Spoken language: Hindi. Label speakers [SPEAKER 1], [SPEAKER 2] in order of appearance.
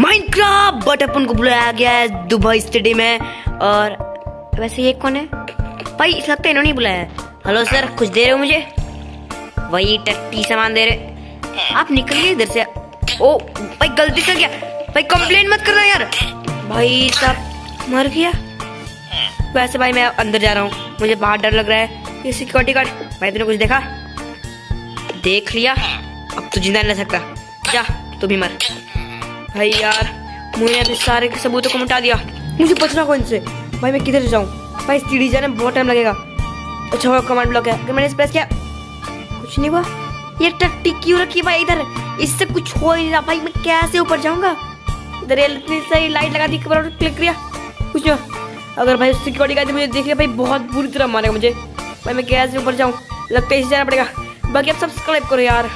[SPEAKER 1] माइनक्राफ्ट बट अपन को बुलाया गया है दुबई स्टेडियम में। और वैसे ये कौन है? भाई लगता है इन्होंने बुलाया है। हेलो सर, कुछ दे रहे हो मुझे? वही टट्टी सामान दे रहे। आप निकलिए इधर से। ओ, भाई, गलती से गया भाई कंप्लेन मत करना यार। भाई सब मर गया। वैसे भाई, मैं अंदर जा रहा हूँ। मुझे बाहर डर लग रहा है। ये सिक्योरिटी गार्ड भाई, तूने कुछ देखा? देख लिया। अब तू ज़िंदा नहीं रह सकता। जा, तू भी मर। भाई यार मुझे अभी सारे के सबूतों को मिटा दिया। मुझे बचना कौन से? भाई, मैं किधर जाऊँ? भाई सीढ़ी जाने में बहुत टाइम लगेगा। अच्छा हुआ कमांड ब्लॉक है। मैंने प्रेस किया, कुछ नहीं हुआ। ये टट्टी क्यों रखी भाई इधर? इससे कुछ हो ही नहीं रहा। भाई, मैं कैसे ऊपर जाऊँगा? इधर इतनी सही लाइट लगा दी पर क्लिक किया। कुछ नहीं अगर भाई सिक्योरिटी गार्ड मुझे देख लिया, भाई, बहुत बुरी तरह मारेगा मुझे। भाई, मैं कैसे ऊपर जाऊँ? लगता है इसे जाना पड़ेगा। बाकी आप सब्सक्राइब करो यार।